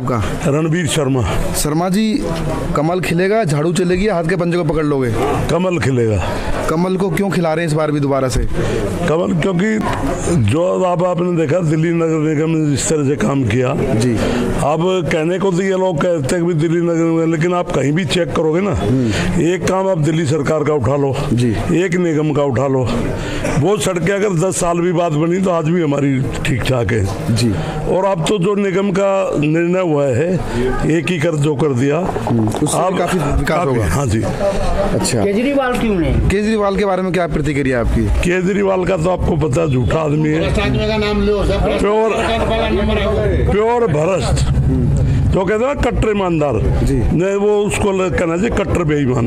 आपका। रणबीर शर्मा। शर्मा जी कमल खिलेगा झाड़ू चलेगी हाथ के पंजे को पकड़ लोगे? कमल खिलेगा। कमल को क्यों खिला रहे हैं इस बार भी दोबारा से? कमल क्योंकि जो अब आपने देखा दिल्ली नगर निगम ने जिस तरह से काम किया जी। अब कहने को तो ये लोग कहते हैं कि दिल्ली नगर निगम लेकिन आप कहीं भी चेक करोगे ना एक काम आप दिल्ली सरकार का उठा लो जी। एक निगम का उठा लो। वो सड़कें अगर दस साल भी बाद बनी तो आज भी हमारी ठीक ठाक है। जी। और अब तो जो निगम का निर्णय हुआ है एक ही कर जो कर दिया। उससे काफ़ी विकास होगा। हाँ जी। अच्छा। केजरीवाल क्यों नहीं? केजरीवाल के बारे में क्या प्रतिक्रिया आपकी? केजरीवाल का तो आपको पता है, झूठा आदमी है। प्योर प्योर भ्रष्ट। जो कहते हैं ना कट्टर ईमानदार। नहीं वो उसको कहना चाहिए कट्टर बेईमान।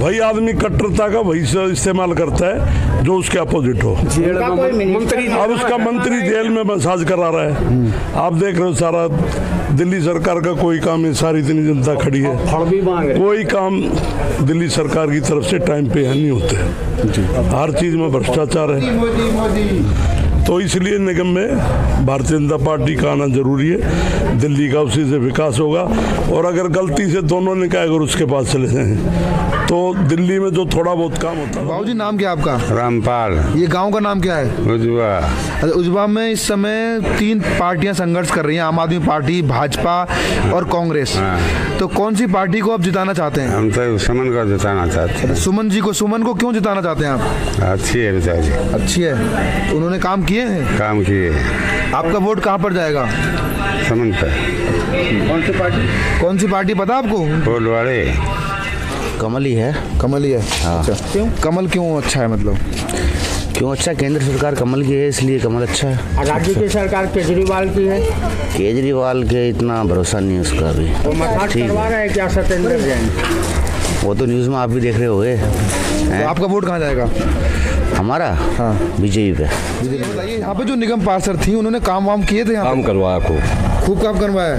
भाई आदमी कट्टरता का वही से इस्तेमाल करता है जो उसके अपोजिट हो। अब उसका मंत्री जेल में मसाज करा रहा है। आप देख रहे हो सारा दिल्ली सरकार का कोई काम है सारी इतनी जनता खड़ी है। कोई काम दिल्ली सरकार की तरफ़ से टाइम पे है नहीं होते। हर चीज़ में भ्रष्टाचार है। तो इसलिए निगम में भारतीय जनता पार्टी का आना ज़रूरी है। दिल्ली का उसी से विकास होगा। और अगर गलती से दोनों ने कहा अगर उसके पास चले जाएँ तो दिल्ली में जो थोड़ा बहुत काम होता है। बाबू जी नाम क्या आपका? रामपाल। ये गाँव का नाम क्या है? उजवा। अच्छा, उजवा में इस समय तीन पार्टियाँ संघर्ष कर रही हैं आम आदमी पार्टी भाजपा और कांग्रेस। तो कौन सी पार्टी को आप जिताना चाहते हैं? हम तो समन को जिताना चाहते हैं। सुमन जी को सुमन को क्यों जिताना चाहते हैं आप? अच्छी है बेचारी अच्छी है। तो उन्होंने काम किए हैं? काम किए हैं। आपका वोट कहाँ पर जाएगा? समन कौन सी पार्टी? कौन सी पार्टी पता आपको? बोलवाड़े कमल ही है। कमल ही है। अच्छा। क्यों? कमल क्यों अच्छा है मतलब? क्यों अच्छा केंद्र सरकार कमल की है इसलिए कमल अच्छा है। राज्य की सरकार केजरीवाल की है? केजरीवाल के इतना भरोसा नहीं उसका अभी। वो मसाज ठीक। करवा है रहे क्या सत्येंद्र जैन? वो तो न्यूज़ में आप भी देख रहे होगे। तो आपका वोट कहाँ जाएगा? हमारा हाँ। बीजेपी पे बताइए यहाँ पे जो निगम पार्षद थी उन्होंने काम वाम किए थे यहाँ काम करवाया खूब। खूब काम करवाया?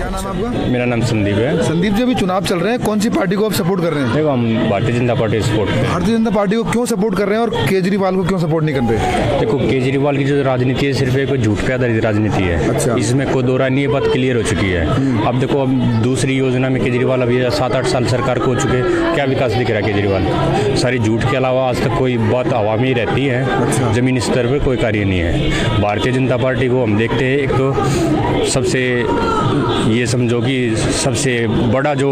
क्या नाम है आपका? मेरा नाम संदीप है। संदीप जी अभी चुनाव चल रहे हैं। कौन सी पार्टी को आप सपोर्ट कर रहे हैं? देखो हम Bharatiya Janata party support Bharatiya Janata party को क्यों सपोर्ट कर रहे हैं और केजरीवाल को क्यों सपोर्ट नहीं कर रहे? देखो केजरीवाल की जो राजनीति है सिर्फ़ एक झूठ पे आधारित राजनीति अच्छा। है इसमें कोई दो राय नहीं बात क्लियर हो चुकी है। अब देखो अब दूसरी योजना में केजरीवाल अभी सात आठ साल सरकार को हो चुके क्या विकास दिख रहा है केजरीवाल? सारी झूठ के अलावा आज तक कोई बात आवामी ही रहती है। ज़मीन स्तर पर कोई कार्य नहीं है। भारतीय जनता पार्टी को हम देखते हैं एक तो सबसे ये समझो कि सबसे बड़ा जो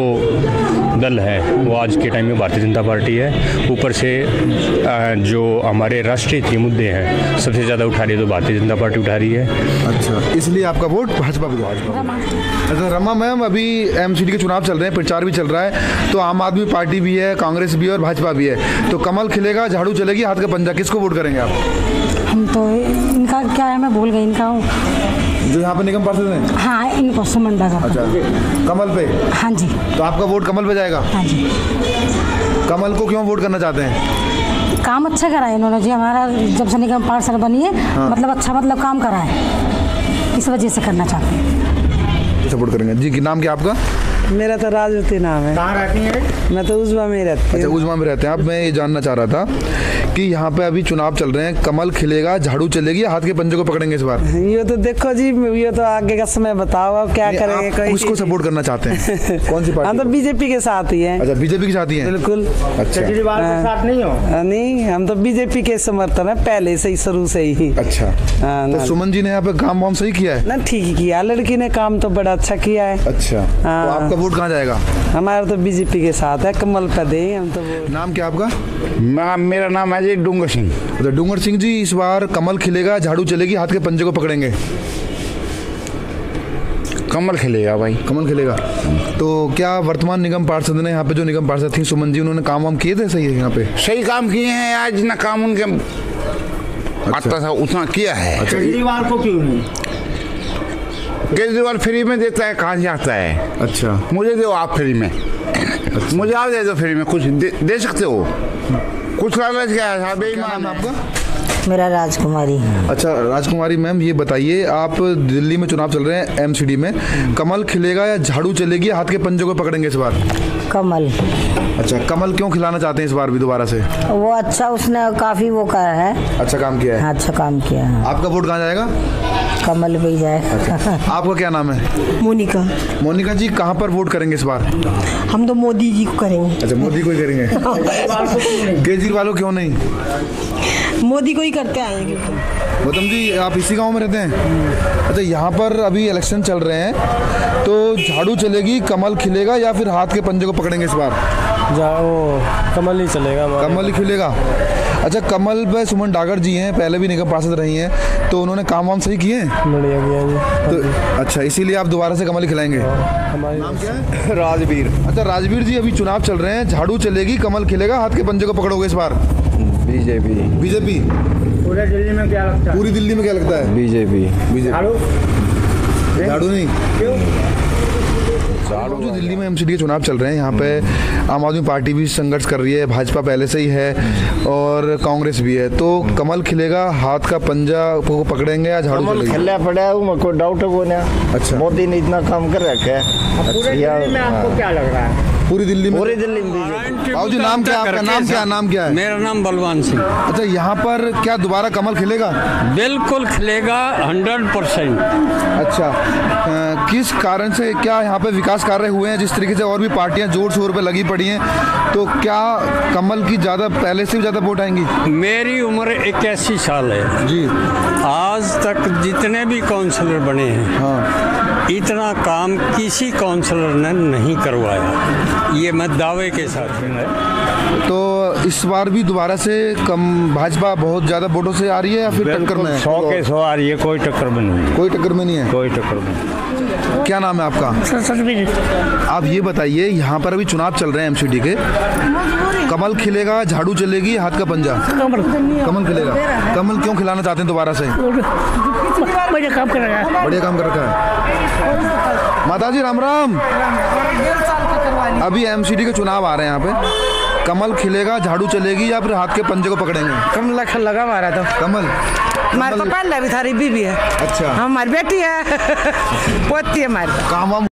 दल है वो आज के टाइम में भारतीय जनता पार्टी है। ऊपर से जो हमारे राष्ट्रीय के मुद्दे हैं सबसे ज़्यादा उठा रही है तो भारतीय जनता पार्टी उठा रही है। अच्छा इसलिए आपका वोट भाजपा पे अच्छा रमा मैम अभी एमसीडी के चुनाव चल रहे हैं प्रचार भी चल रहा है तो आम आदमी पार्टी भी है कांग्रेस भी है और भाजपा भी है। तो कमल खिलेगा झाड़ू चलेगी हाथ का पंजा किसको वोट करेंगे आप? हम तो इनका क्या है मैं भूल गई इनका जो यहाँ पे निगम पार्षद हैं? हाँ इनको सुमंडा का। अच्छा। कमल पे? हाँ जी। तो आपका वोट कमल पे जाएगा? हाँ जी। कमल को क्यों वोट करना चाहते हैं? काम अच्छा करा है इन्होंने जी हमारा जब से निगम पार्षद बनी है हाँ। मतलब अच्छा मतलब काम करा है। इस वजह से करना चाहते हैं। सपोर्ट करेंगे। जी की नाम क्या आपका? मेरा तो राजवती नाम है। कहाँ रहती है मैं तो उजवा में ही रहती अच्छा हूँ। उजमा में रहते हैं। आप मैं ये जानना चाह रहा था कि यहाँ पे अभी चुनाव चल रहे हैं। कमल खिलेगा झाड़ू चलेगी हाथ के पंजे को पकड़ेंगे इस बार। ये तो देखो जी ये तो आगे का समय बताओ अब क्या करेंगे कोई उसको सपोर्ट करना चाहते हैं। कौन सी हम पार्टी तो बीजेपी के साथ ही है। अच्छा बीजेपी के साथ ही हैं? बिल्कुल। अच्छा। केजरीवाल के साथ नहीं हो? हाँ, नहीं हम तो बीजेपी के समर्थन है पहले से ही शुरू से ही। अच्छा। हाँ, तो सुमन जी ने यहाँ पे काम वाम सही किया है? ना ठीक किया। लड़की ने काम तो बड़ा अच्छा किया है। अच्छा। तो हाँ। आपका वोट कहाँ जाएगा? हमारा तो बीजेपी के साथ है कमल पे दे हम तो नाम क्या आपका? मेरा नाम है जी डूंगर सिंह। अच्छा डूंगर सिंह जी इस बार कमल खिलेगा झाड़ू चलेगी हाथ के पंजे को पकड़ेंगे। कमल खिलेगा भाई। कमल खिलेगा। तो क्या वर्तमान निगम पार्षद ने यहाँ पे जो निगम पार्षद थी सुमन जी उन्होंने काम वाम किए थे? सही है यहाँ पे? सही काम किए हैं आज जितना काम उनके आता था उतना किया है। केजरीवाल को क्यों नहीं? केजरीवाल फ्री में देता है कहाँ आता है? अच्छा। मुझे दो आप फ्री में। अच्छा। मुझे आप दे दो फ्री में कुछ दे, दे सकते हो? कुछ लालच गया है क्या है बेईमान आपका? मेरा राजकुमारी। अच्छा राजकुमारी मैम ये बताइए आप दिल्ली में चुनाव चल रहे हैं एमसीडी में। कमल खिलेगा या झाड़ू चलेगी हाथ के पंजों को पकड़ेंगे इस बार? कमल। अच्छा कमल क्यों खिलाना चाहते हैं इस बार भी दोबारा से? वो अच्छा उसने काफ़ी वो करा है। अच्छा काम किया है? हाँ, अच्छा काम किया है। आपका वोट कहाँ जाएगा? कमल पे ही जाए। आपका क्या नाम है? मोनिका। मोनिका जी कहाँ पर वोट करेंगे इस बार? हम तो मोदी जी को करेंगे। अच्छा मोदी को ही करेंगे। केजरीवाल को क्यों नहीं? मोदी को ही करते आएँगे गौतम जी आप इसी गाँव में रहते हैं? अच्छा यहाँ पर अभी इलेक्शन चल रहे हैं तो झाड़ू चलेगी कमल खिलेगा या फिर हाथ के पंजे को पकड़ेंगे इस बार? जाओ कमल ही चलेगा कमल ही खिलेगा। अच्छा कमल पे सुमन डागर जी हैं पहले भी निगम पार्षद रही हैं तो उन्होंने काम वाम सही किए हैं? बढ़िया किया जी। तो अच्छा इसीलिए आप दोबारा से कमल ही खिलाएँगे? हमारी राजवीर। अच्छा राजवीर जी अभी चुनाव चल रहे हैं झाड़ू चलेगी कमल खिलेगा हाथ के पंजे को पकड़ोगे इस बार? बीजेपी। बीजेपी? पूरे दिल्ली में क्या लगता है? पूरी दिल्ली में क्या लगता है? बीजेपी। बीजेपी। झाड़ू? नहीं? झाड़ू जो दिल्ली में एमसीडी के चुनाव चल रहे हैं यहाँ पे आम आदमी पार्टी भी संघर्ष कर रही है भाजपा पहले से ही है और कांग्रेस भी है। तो कमल खिलेगा हाथ का पंजा को पकड़ेंगे या झाड़ू कमल खेला पड़ा है उसमें कोई डाउट है कोई ना। अच्छा। मोदी ने इतना काम कर रखा है। पूरे या- दिल्ली में आपको क्या लग रहा है? पूरी दिल्ली में पूरी दिल्ली में बाबू जी नाम क्या आपका? नाम क्या नाम क्या है? मेरा नाम बलवान सिंह। अच्छा यहाँ पर क्या दोबारा कमल खिलेगा? बिल्कुल खिलेगा हंड्रेड परसेंट अच्छा अ, किस कारण से क्या यहाँ पे विकास कार्य हुए हैं? जिस तरीके से और भी पार्टियाँ ज़ोर शोर पे लगी पड़ी हैं तो क्या कमल की ज़्यादा पहले से भी ज़्यादा वोट आएँगी? मेरी उम्र इक्यासी साल है। जी। आज तक जितने भी काउंसलर बने हैं हाँ। इतना काम किसी काउंसलर ने नहीं करवाया। ये मैं दावे के साथ तो इस बार भी दोबारा से कम भाजपा बहुत ज़्यादा वोटों से आ रही है या फिर टक्कर में सौ के सौ आ रही है कोई टक्कर में नहीं कोई टक्कर में नहीं है? कोई टक्कर में क्या नाम है आपका? आप ये बताइए यहाँ पर अभी चुनाव चल रहे हैं एमसीडी के। कमल खिलेगा झाड़ू चलेगी हाथ का पंजा? कमल। खिलेगा। कमल क्यों खिलाना चाहते हैं दोबारा से? बढ़िया काम कर रहा है। बढ़िया काम कर रखा है। माता जी राम। राम अभी एमसीडी के चुनाव आ रहे हैं यहाँ पे। कमल खिलेगा झाड़ू चलेगी या फिर हाथ के पंजे को पकड़ेंगे? कमल लगा मारा तो। कमल? हमारे पापा भी थारी बीबी है। अच्छा। हमारी बेटी है। पोती है हमारी। काम वाम